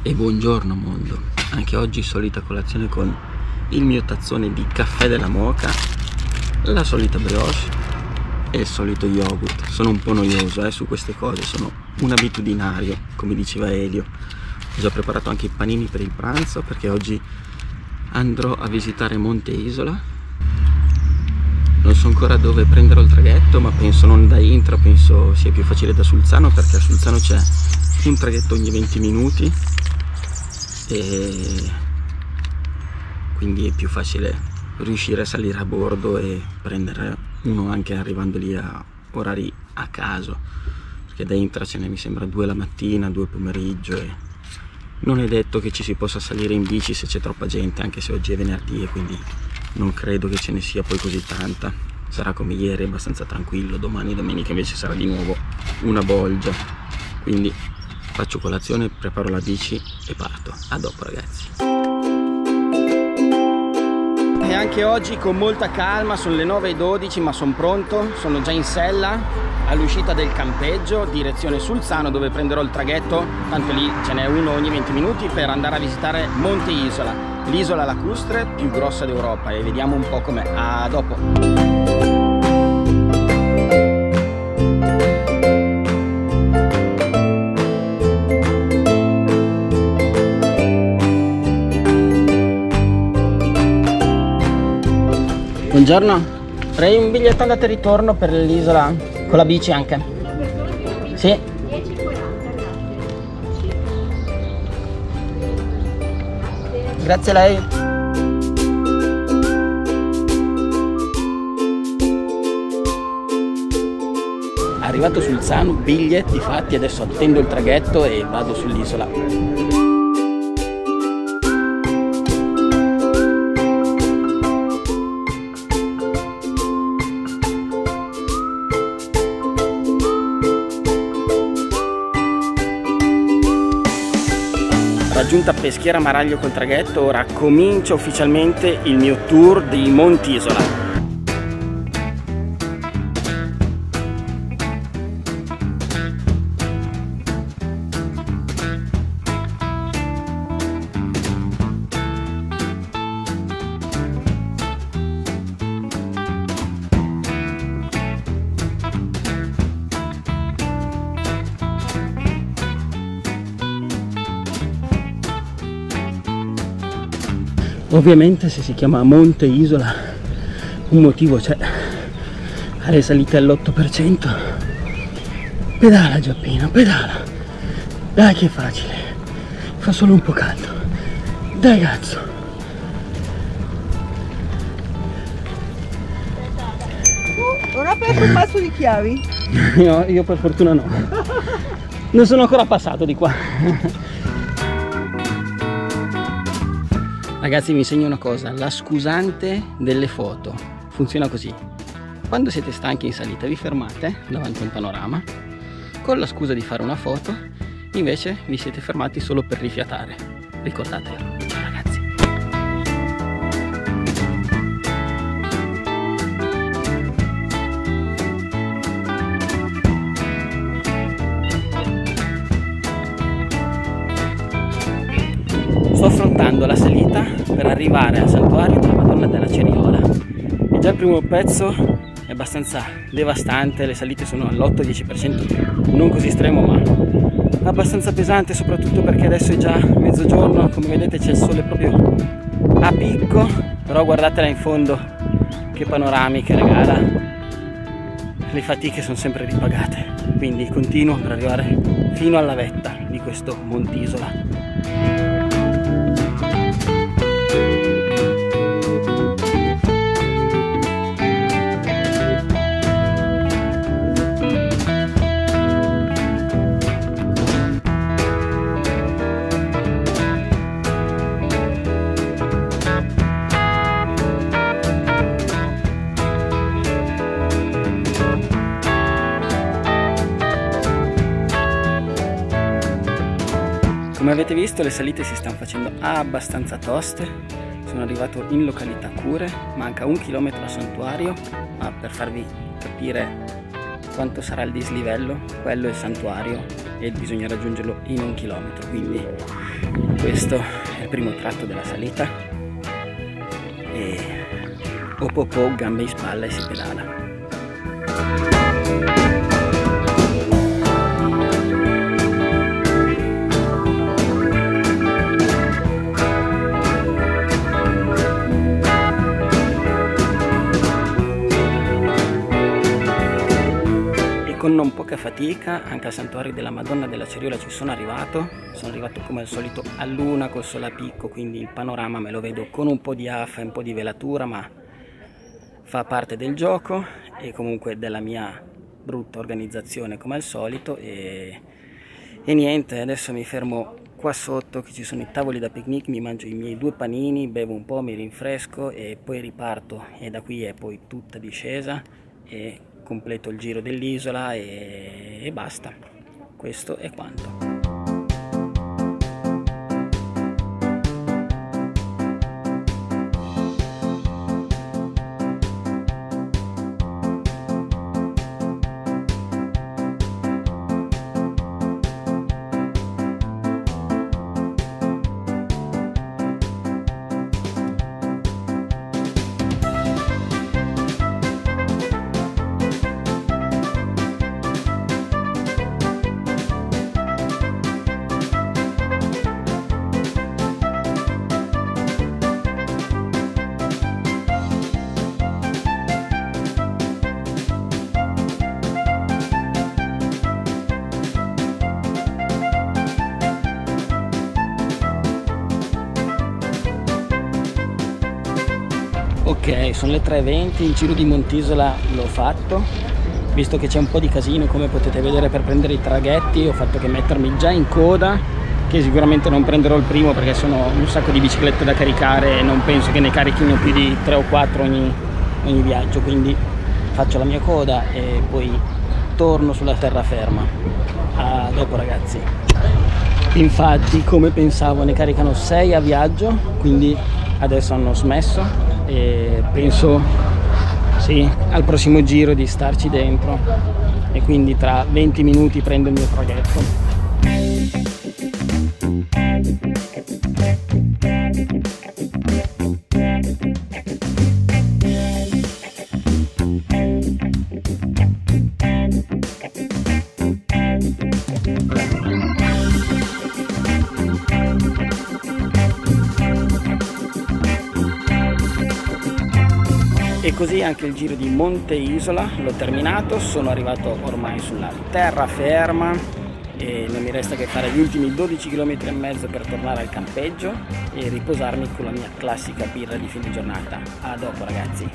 E buongiorno mondo, anche oggi solita colazione con il mio tazzone di caffè della moca, la solita brioche e il solito yogurt. Sono un po' noioso eh, su queste cose, sono un abitudinario, come diceva Elio. Ho già preparato anche i panini per il pranzo perché oggi andrò a visitare Monte Isola. Non so ancora dove prenderò il traghetto, ma penso non da Intra, penso sia più facile da Sulzano perché a Sulzano c'è un traghetto ogni 20 minuti e quindi è più facile riuscire a salire a bordo e prendere uno anche arrivando lì a orari a caso perché da Intra ce ne mi sembra due la mattina, due pomeriggio e non è detto che ci si possa salire in bici se c'è troppa gente anche se oggi è venerdì e quindi non credo che ce ne sia poi così tanta. Sarà come ieri abbastanza tranquillo domani domenica invece sarà di nuovo una bolgia. Quindi faccio colazione, preparo la bici e parto. A dopo ragazzi. E anche oggi con molta calma, sono le 9.12 ma sono pronto, sono già in sella all'uscita del campeggio, direzione Sulzano dove prenderò il traghetto, tanto lì ce n'è uno ogni 20 minuti per andare a visitare Monte Isola, l'isola lacustre più grossa d'Europa e vediamo un po' com'è. A dopo! Buongiorno, avrei un biglietto andata e ritorno per l'isola con la bici anche. Sì. Grazie a lei. Arrivato sul Sanu, biglietti fatti, adesso attendo il traghetto e vado sull'isola. Raggiunta Peschiera Maraglio col traghetto, ora comincia ufficialmente il mio tour di Montisola. Ovviamente se si chiama Monte Isola un motivo c'è. Alle salite all'8% pedala Giappino pedala. Dai che è facile. Fa solo un po' caldo. Dai cazzo. Non ha perso un mazzo di chiavi? io, io per fortuna no. Non sono ancora passato di qua Ragazzi vi insegno una cosa, la scusante delle foto funziona così. Quando siete stanchi in salita vi fermate davanti a un panorama, con la scusa di fare una foto, invece vi siete fermati solo per rifiatare. Ricordatelo. Salita per arrivare al santuario della Madonna della Ceriola e già il primo pezzo è abbastanza devastante, le salite sono all'8-10%, non così estremo ma abbastanza pesante soprattutto perché adesso è già mezzogiorno, come vedete c'è il sole proprio a picco, però guardatela in fondo che panoramiche regala, le fatiche sono sempre ripagate, quindi continuo per arrivare fino alla vetta di questo Montisola. Come avete visto le salite si stanno facendo abbastanza toste, sono arrivato in località Cure, manca un chilometro a Santuario, ma per farvi capire quanto sarà il dislivello, quello è il Santuario e bisogna raggiungerlo in un chilometro, quindi questo è il primo tratto della salita. E opopò gambe in spalla e si pedala poca fatica anche al santuario della Madonna della Ceriola ci sono arrivato sono arrivato come al solito a luna col sole a picco quindi il panorama me lo vedo con un po' di affa e un po' di velatura ma fa parte del gioco e comunque della mia brutta organizzazione come al solito e, e niente adesso mi fermo qua sotto che ci sono i tavoli da picnic mi mangio i miei due panini bevo un po' mi rinfresco e poi riparto e da qui è poi tutta discesa e completo il giro dell'isola e, e basta. Questo è quanto. Ok, sono le 3.20, il giro di Montisola l'ho fatto, visto che c'è un po' di casino come potete vedere per prendere i traghetti, ho fatto che mettermi già in coda, che sicuramente non prenderò il primo perché sono un sacco di biciclette da caricare e non penso che ne carichino più di 3 o 4 ogni, ogni viaggio, quindi faccio la mia coda e poi torno sulla terraferma. A dopo ragazzi. Infatti come pensavo ne caricano 6 a viaggio, quindi adesso hanno smesso e penso sì, al prossimo giro di starci dentro e quindi tra 20 minuti prendo il mio progetto. Così anche il giro di Monte Isola l'ho terminato, sono arrivato ormai sulla terraferma e non mi resta che fare gli ultimi 12 km e mezzo per tornare al campeggio e riposarmi con la mia classica birra di fine giornata. A dopo ragazzi!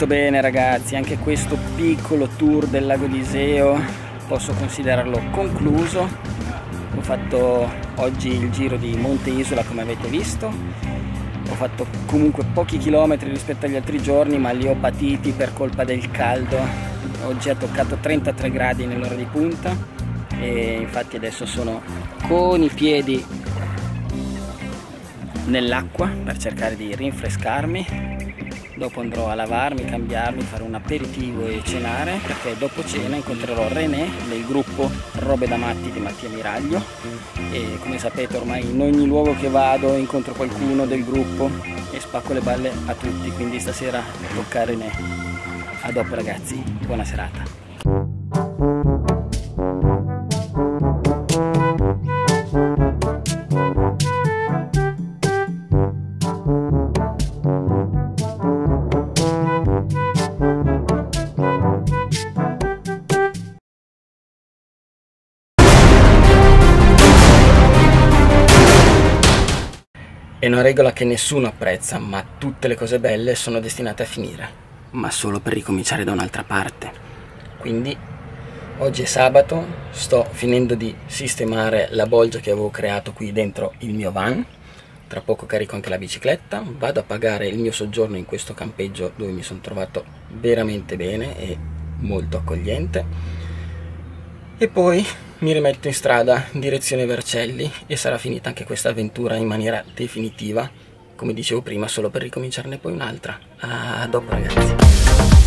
Molto bene ragazzi, anche questo piccolo tour del lago di Iseo posso considerarlo concluso. Ho fatto oggi il giro di Monte Isola come avete visto. Ho fatto comunque pochi chilometri rispetto agli altri giorni ma li ho patiti per colpa del caldo. Oggi ha toccato 33 gradi nell'ora di punta e infatti adesso sono con i piedi nell'acqua per cercare di rinfrescarmi dopo andrò a lavarmi, cambiarmi, fare un aperitivo e cenare perché dopo cena incontrerò René del gruppo Robe da Matti di Mattia Miraglio. E come sapete ormai in ogni luogo che vado incontro qualcuno del gruppo e spacco le balle a tutti quindi stasera tocca a René. A dopo ragazzi. Buona serata una regola che nessuno apprezza, ma tutte le cose belle sono destinate a finire, ma solo per ricominciare da un'altra parte. Quindi Oggi è sabato, sto finendo di sistemare la bolgia che avevo creato qui dentro il mio van. Tra poco carico anche la bicicletta, vado a pagare il mio soggiorno in questo campeggio dove mi sono trovato veramente bene e molto accogliente. E poi mi rimetto in strada in direzione Vercelli e sarà finita anche questa avventura in maniera definitiva, come dicevo prima, solo per ricominciarne poi un'altra. A dopo ragazzi.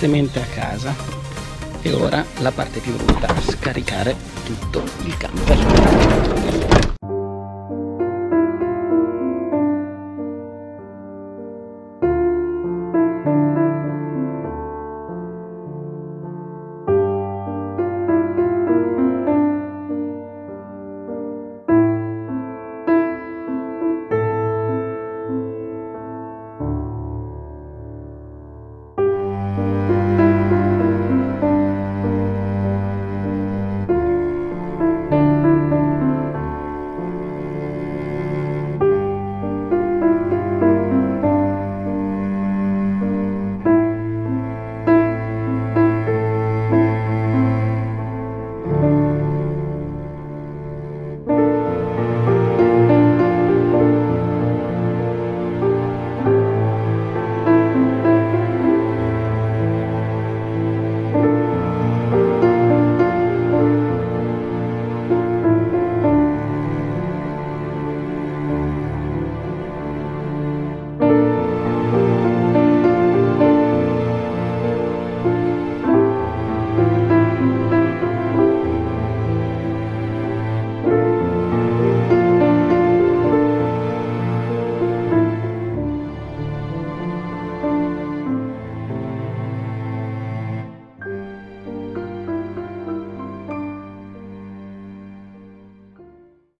Tristemente a casa. E ora la parte più brutta scaricare tutto il camper